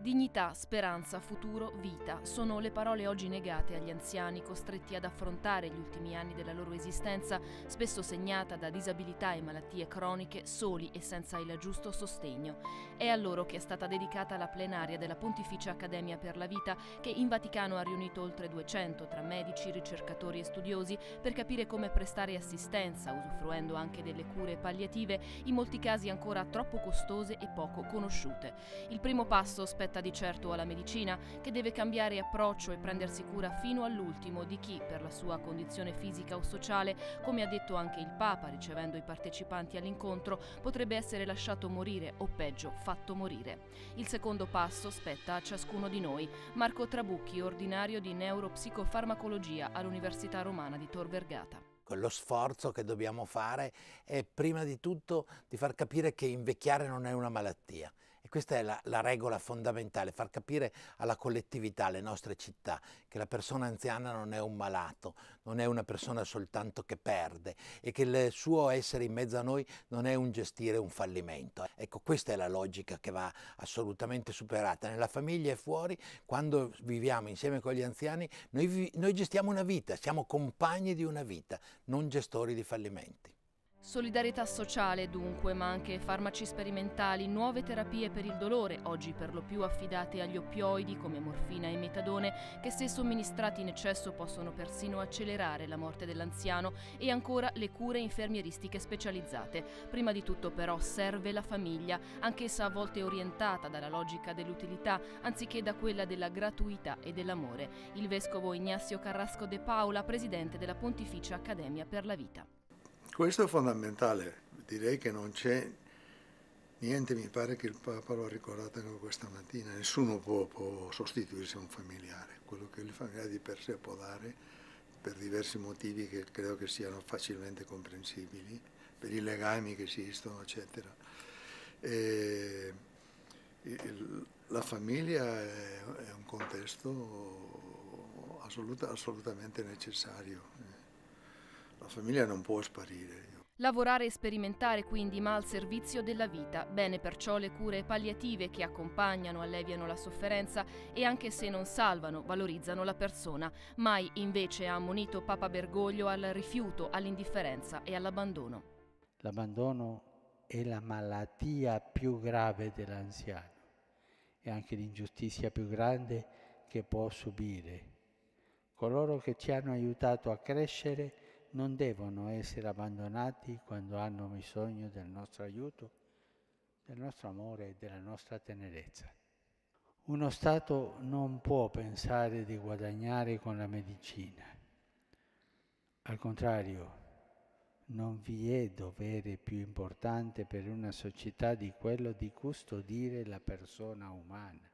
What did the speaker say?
Dignità, speranza, futuro, vita sono le parole oggi negate agli anziani costretti ad affrontare gli ultimi anni della loro esistenza, spesso segnata da disabilità e malattie croniche, soli e senza il giusto sostegno. È a loro che è stata dedicata la plenaria della Pontificia Accademia per la Vita, che in Vaticano ha riunito oltre 200 tra medici, ricercatori e studiosi per capire come prestare assistenza, usufruendo anche delle cure palliative, in molti casi ancora troppo costose e poco conosciute. Il primo passo spetta spetta di certo alla medicina, che deve cambiare approccio e prendersi cura fino all'ultimo di chi, per la sua condizione fisica o sociale, come ha detto anche il Papa ricevendo i partecipanti all'incontro, potrebbe essere lasciato morire o peggio fatto morire. Il secondo passo spetta a ciascuno di noi. Marco Trabucchi, ordinario di neuropsicofarmacologia all'Università Romana di Tor Vergata lo sforzo che dobbiamo fare è prima di tutto di far capire che invecchiare non è una malattia questa è la, la, regola fondamentale, far capire alla collettività, alle nostre città, che la persona anziana non è un malato, non è una persona soltanto che perde e che il suo essere in mezzo a noi non è un gestire un fallimento. Ecco, questa è la logica che va assolutamente superata. Nella famiglia e fuori, quando viviamo insieme con gli anziani, noi, noi gestiamo una vita, siamo compagni di una vita, non gestori di fallimenti. Solidarietà sociale dunque, ma anche farmaci sperimentali, nuove terapie per il dolore, oggi per lo più affidate agli oppioidi come morfina e metadone, che se somministrati in eccesso possono persino accelerare la morte dell'anziano, e ancora le cure infermieristiche specializzate. Prima di tutto però serve la famiglia, anch'essa a volte orientata dalla logica dell'utilità, anziché da quella della gratuità e dell'amore. Il vescovo Ignazio Carrasco de Paula, presidente della Pontificia Accademia per la Vita. Questo è fondamentale, direi che non c'è niente, mi pare che il Papa lo ha ricordato questa mattina, nessuno può, può sostituirsi a un familiare, quello che il familiare di per sé può dare per diversi motivi che credo che siano facilmente comprensibili, per i legami che esistono, eccetera. E la famiglia è, un contesto assolutamente necessario. La famiglia non può sparire. Lavorare e sperimentare quindi, ma al servizio della vita. Bene perciò le cure palliative che accompagnano, alleviano la sofferenza e anche se non salvano, valorizzano la persona. Mai invece ha ammonito Papa Bergoglio al rifiuto, all'indifferenza e all'abbandono. L'abbandono è la malattia più grave dell'anziano e anche l'ingiustizia più grande che può subire. Coloro che ci hanno aiutato a crescere non devono essere abbandonati quando hanno bisogno del nostro aiuto, del nostro amore e della nostra tenerezza. Uno Stato non può pensare di guadagnare con la medicina. Al contrario, non vi è dovere più importante per una società di quello di custodire la persona umana.